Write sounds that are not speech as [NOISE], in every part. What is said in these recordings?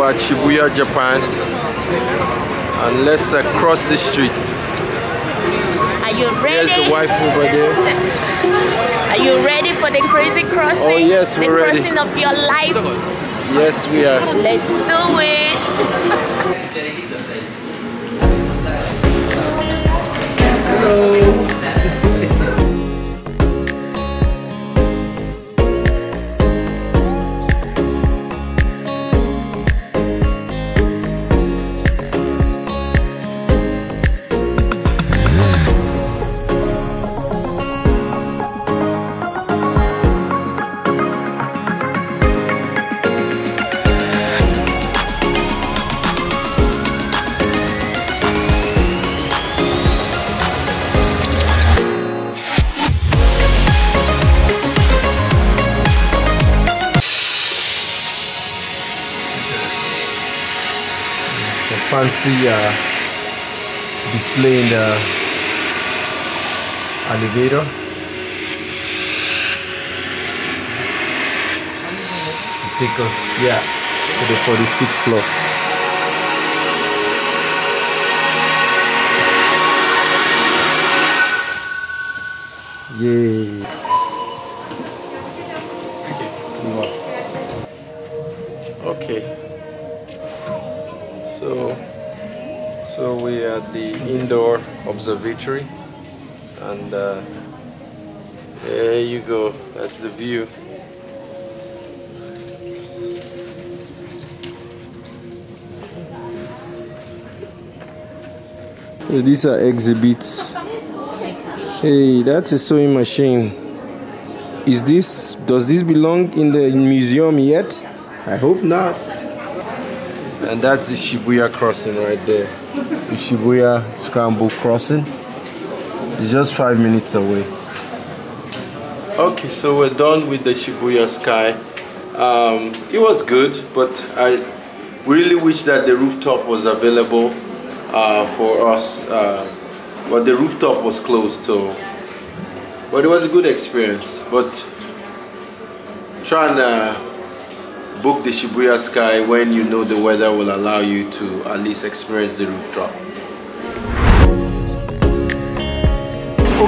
we're at Shibuya, Japan. And let's uh, cross the street. Are you ready? There's the wife over there. [LAUGHS] Are you ready for the crazy crossing? Oh, yes, we're ready. crossing of your life. Yes, we are. Let's do it. [LAUGHS] Hello. Fancy uh, display in the elevator. Take us, yeah, to the 46th floor. Yay. Okay. So, so we are at the indoor observatory, and uh, there you go. That's the view. So these are exhibits. Hey, that's a sewing machine. Is this? Does this belong in the museum yet? I hope not. And that's the Shibuya crossing right there. The Shibuya Scramble crossing. It's just five minutes away. Okay, so we're done with the Shibuya Sky. Um, it was good, but I really wish that the rooftop was available uh, for us. Uh, but the rooftop was closed, so. But it was a good experience. But trying to book the Shibuya Sky when you know the weather will allow you to at least experience the rooftop.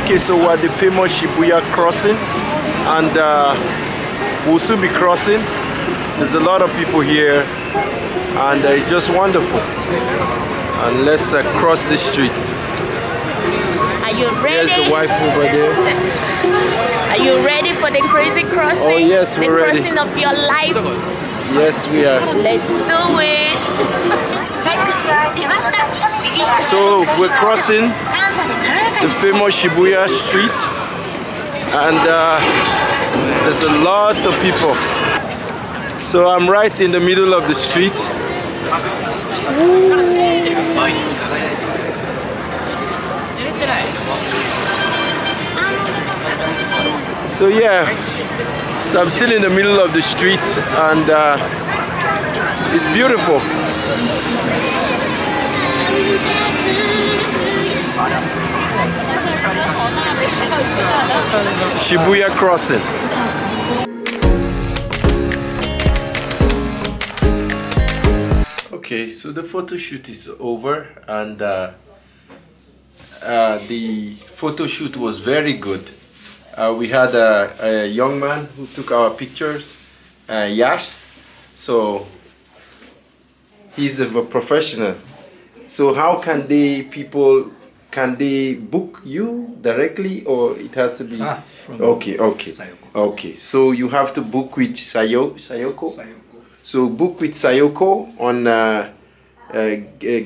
Okay, so we're at the famous Shibuya crossing and uh, we'll soon be crossing. There's a lot of people here and uh, it's just wonderful. And let's uh, cross the street. Are you ready? There's the wife over there. Are you ready for the crazy crossing? Oh, yes, we're ready. crossing of your life. Yes, we are. Let's do it. So we're crossing the famous Shibuya street and uh, there's a lot of people. So I'm right in the middle of the street. So yeah, so I'm still in the middle of the street and uh, it's beautiful. Shibuya Crossing. Okay, so the photo shoot is over and uh, uh, the photo shoot was very good. Uh, we had a, a young man who took our pictures, uh, Yash. So he's a professional. So how can they people can they book you directly or it has to be Ah, from okay okay Sayoko. okay so you have to book with Sayo, Sayoko Sayoko. so book with Sayoko on uh, uh,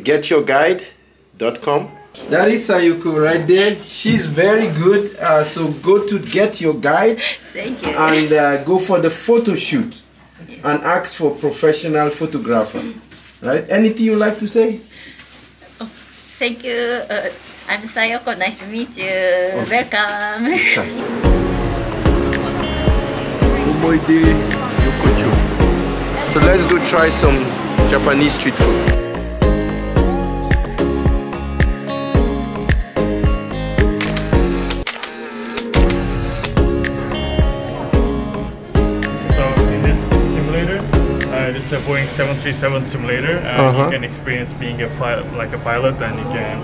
getyourguide.com that is Sayoko right there she's very good uh, so go to get your guide Thank you. and uh, go for the photo shoot and ask for professional photographer right anything you like to say Thank you. Uh, I'm Sayoko. Nice to meet you. Welcome. [LAUGHS] Omoide Yokocho. So let's go try some Japanese street food. Boeing 737 simulator, and Uh-huh. you can experience being a fi- like a pilot, and you can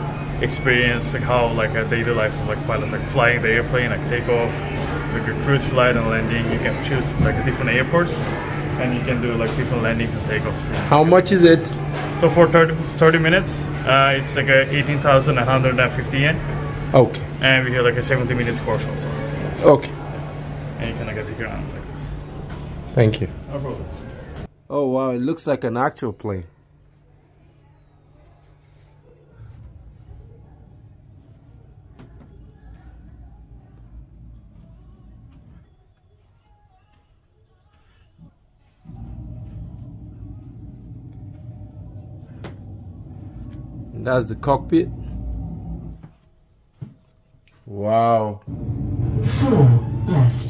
experience like how like a daily life of like pilots, like flying the airplane, like takeoff, like a cruise flight and landing. You can choose like different airports, and you can do like different landings and takeoffs. How much is it? So for 30, 30 minutes, uh, it's like a 18,150 yen, Okay. and we have like a 70 minutes course also, Okay. and you can like take around like this. Thank you. No problem. Oh wow, it looks like an actual plane. That's the cockpit. Wow. Four left.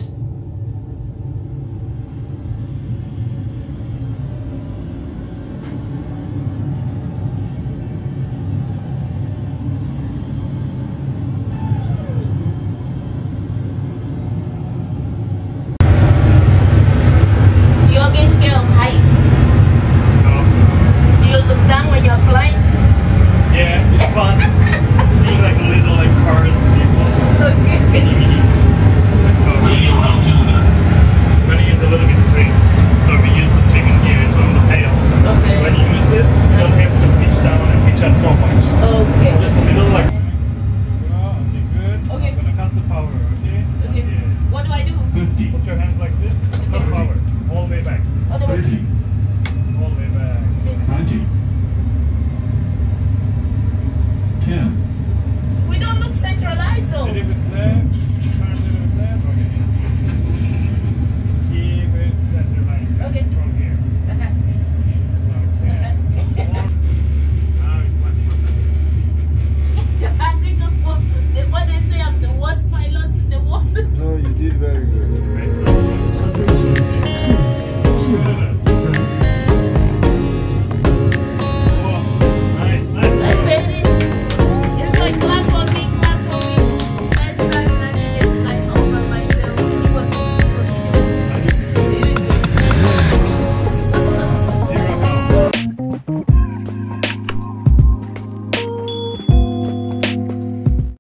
hands like